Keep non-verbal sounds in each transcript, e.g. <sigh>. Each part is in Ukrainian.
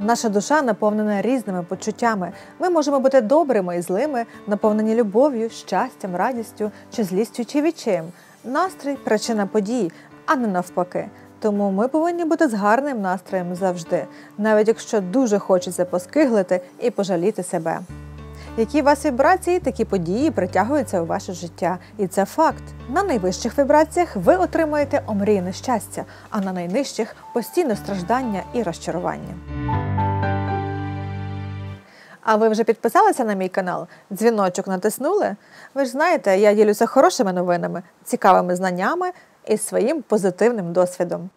Наша душа наповнена різними почуттями. Ми можемо бути добрими і злими, наповнені любов'ю, щастям, радістю чи злістю чи відчаєм. Настрій причина подій, а не навпаки. Тому ми повинні бути з гарним настроєм завжди, навіть якщо дуже хочеться поскиглити і пожаліти себе. Які у вас вібрації, такі події притягуються у ваше життя, і це факт. На найвищих вібраціях ви отримуєте омріяне щастя, а на найнижчих постійне страждання і розчарування. А ви вже підписалися на мій канал? Дзвіночок натиснули? Ви ж знаєте, я ділюся хорошими новинами, цікавими знаннями і своїм позитивним досвідом.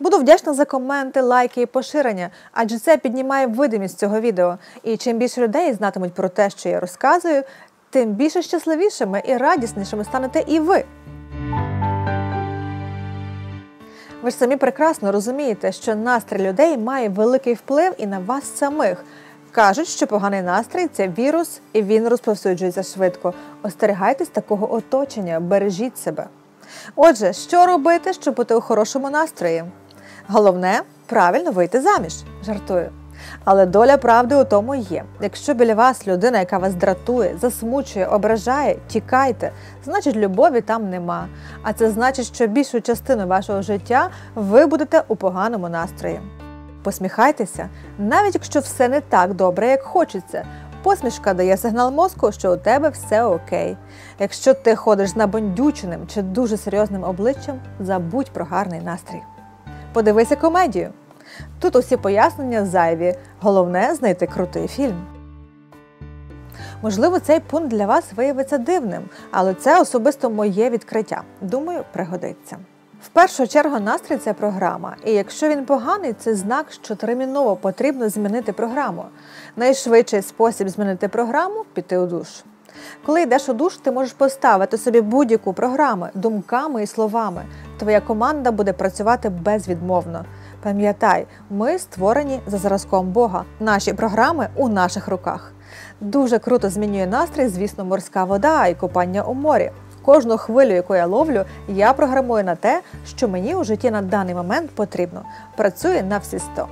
Буду вдячна за коменти, лайки і поширення, адже це піднімає видимість цього відео. І чим більше людей знатимуть про те, що я розказую, тим більше щасливішими і радіснішими станете і ви. Ви ж самі прекрасно розумієте, що настрій людей має великий вплив і на вас самих. Кажуть, що поганий настрій це вірус, і він розповсюджується швидко. Остерігайтесь такого оточення, бережіть себе. Отже, що робити, щоб бути у хорошому настрої? Головне правильно вийти заміж. Жартую. Але доля правди у тому є. Якщо біля вас людина, яка вас дратує, засмучує, ображає, тікайте, значить любові там нема. А це значить, що більшу частину вашого життя ви будете у поганому настрої. Посміхайтеся, навіть якщо все не так добре, як хочеться. Посмішка дає сигнал мозку, що у тебе все окей. Якщо ти ходиш з набондюченим чи дуже серйозним обличчям, забудь про гарний настрій. Подивися комедію. Тут усі пояснення зайві. Головне знайти крутий фільм. Можливо, цей пункт для вас виявиться дивним, але це особисто моє відкриття. Думаю, пригодиться. В першу чергу настрій це програма, і якщо він поганий, це знак, що терміново потрібно змінити програму. Найшвидший спосіб змінити програму піти у душ. Коли йдеш у душ, ти можеш поставити собі будь-яку програму думками і словами. Твоя команда буде працювати безвідмовно. Пам'ятай, ми створені за зразком Бога. Наші програми у наших руках. Дуже круто змінює настрій, звісно, морська вода і купання у морі. Кожну хвилю, яку я ловлю, я програмую на те, що мені у житті на даний момент потрібно. Працює на всі сто.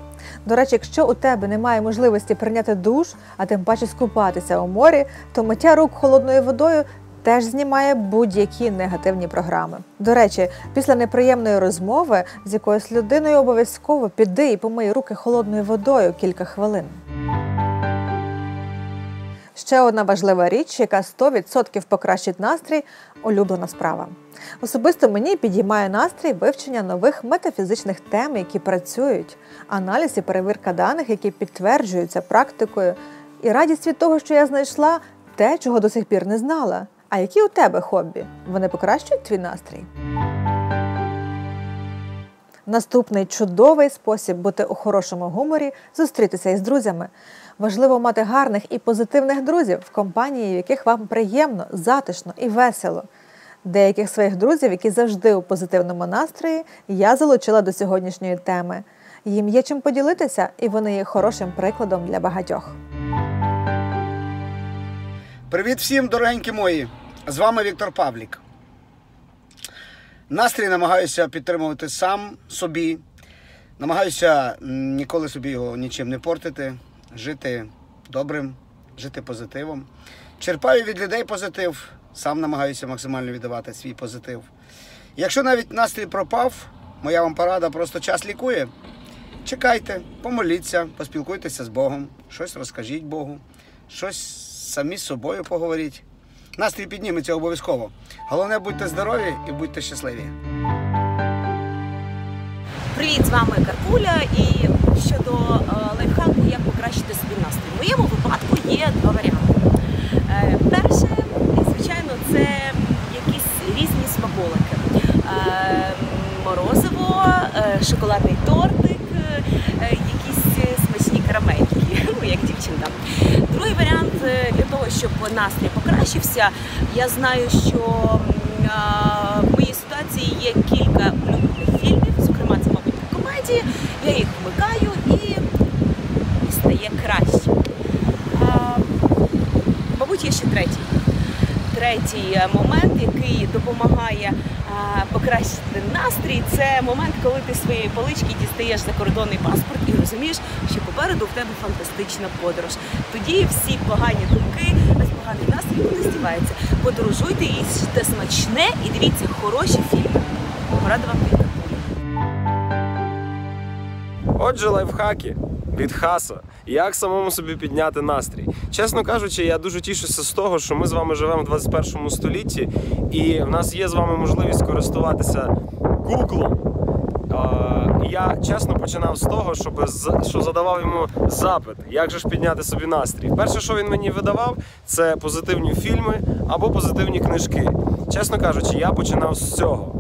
До речі, якщо у тебе немає можливості прийняти душ, а тим паче скупатися у морі, то миття рук холодною водою теж знімає будь-які негативні програми. До речі, після неприємної розмови з якоюсь людиною обов'язково піди і помий руки холодною водою кілька хвилин. Ще одна важлива річ, яка 100% покращить настрій улюблена справа. Особисто мені підіймає настрій вивчення нових метафізичних тем, які працюють, аналіз і перевірка даних, які підтверджуються практикою, і радість від того, що я знайшла те, чого до сих пір не знала. А які у тебе хобі? Вони покращують твій настрій? Наступний чудовий спосіб бути у хорошому гуморі зустрітися із друзями. Важливо мати гарних і позитивних друзів в компанії, в яких вам приємно, затишно і весело. Деяких своїх друзів, які завжди у позитивному настрої, я залучила до сьогоднішньої теми. Їм є чим поділитися, і вони є хорошим прикладом для багатьох. Привіт всім, дорогенькі мої! З вами Віктор Павлік. Настрій намагаюся підтримувати сам собі. Намагаюся ніколи собі його нічим не портити, жити добрим, жити позитивом. Черпаю від людей позитив, сам намагаюся максимально віддавати свій позитив. Якщо навіть настрій пропав, моя вам порада просто час лікує. Чекайте, помоліться, поспілкуйтеся з Богом, щось розкажіть Богу, щось самі з собою поговоріть. Настрій підніметься обов'язково. Головне, будьте здорові і будьте щасливі. Привіт, з вами Карпуля. І щодо е, лайфхаку, як покращити собі настрій. В моєму випадку є два варіанти. Е, перше, звичайно, це якісь різні смаколики. Е, морозиво, шоколадний тортик, якісь смачні карамельки, <laughs> ну як дівчинка. Другий варіант для того, щоб настрій покращився, я знаю, що в моїй ситуації є кілька улюблених фільмів, зокрема, це, мабуть, комедії. Я їх вмикаю і, і стає краще. А, Мабуть, є ще третій. Третій момент, який допомагає покращити настрій, це момент, коли ти своєї полички дістаєш закордонний паспорт і розумієш, що попереду в тебе фантастична подорож. Тоді всі погані думки, весь поганий настрій вони здіваються. Подорожуйте, їсте смачне і дивіться хороші фільми. Порада вам від Отже, лайфхаки від хаса. Як самому собі підняти настрій? Чесно кажучи, я дуже тішуся з того, що ми з вами живемо в 21 столітті, і в нас є з вами можливість користуватися Гуглом. Я чесно починав з того, щоб що задавав йому запит, як же ж підняти собі настрій. Перше, що він мені видавав, це позитивні фільми або позитивні книжки. Чесно кажучи, я починав з цього.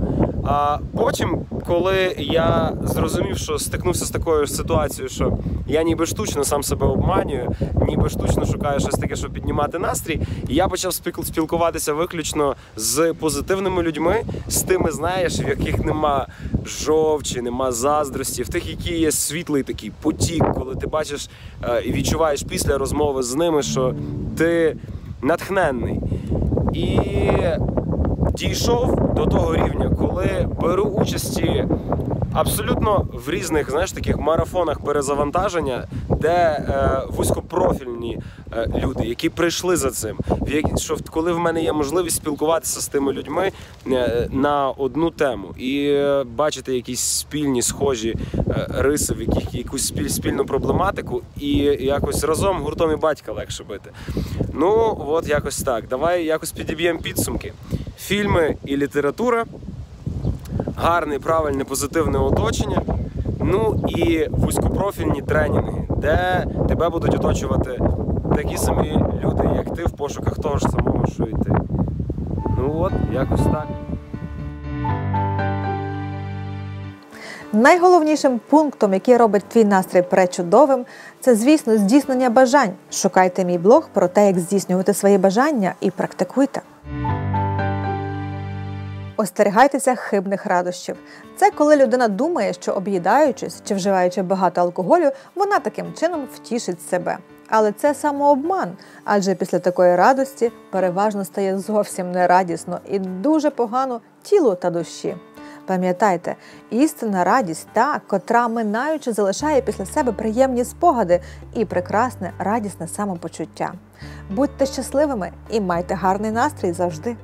А потім, коли я зрозумів, що стикнувся з такою ж ситуацією, що я ніби штучно сам себе обманюю, ніби штучно шукаю щось таке, щоб піднімати настрій, я почав спіл- спілкуватися виключно з позитивними людьми, з тими, знаєш, в яких нема жовчі, нема заздрості, в тих, які є світлий такий потік, коли ти бачиш е, і відчуваєш після розмови з ними, що ти натхненний. І дійшов до того рівня, коли беру участі абсолютно в різних, знаєш, таких марафонах перезавантаження, де е, вузькопрофільні е, люди, які прийшли за цим, в що коли в мене є можливість спілкуватися з тими людьми е, на одну тему і е, бачити якісь спільні схожі е, риси, в яких якусь спіль, спільну проблематику, і якось разом гуртом і батька легше бити. Ну, от якось так. Давай якось підіб'ємо підсумки. Фільми і література, гарне, правильне, позитивне оточення. Ну і вузькопрофільні тренінги, де тебе будуть оточувати такі самі люди, як ти, в пошуках того ж самого, що і ти. Ну от, якось так. Найголовнішим пунктом, який робить твій настрій пречудовим, це, звісно, здійснення бажань. Шукайте мій блог про те, як здійснювати свої бажання і практикуйте. Остерігайтеся хибних радощів. Це коли людина думає, що об'їдаючись чи вживаючи багато алкоголю, вона таким чином втішить себе. Але це самообман, адже після такої радості переважно стає зовсім нерадісно і дуже погано тілу та душі. Пам'ятайте, істинна радість та, котра минаючи залишає після себе приємні спогади і прекрасне радісне самопочуття. Будьте щасливими і майте гарний настрій завжди.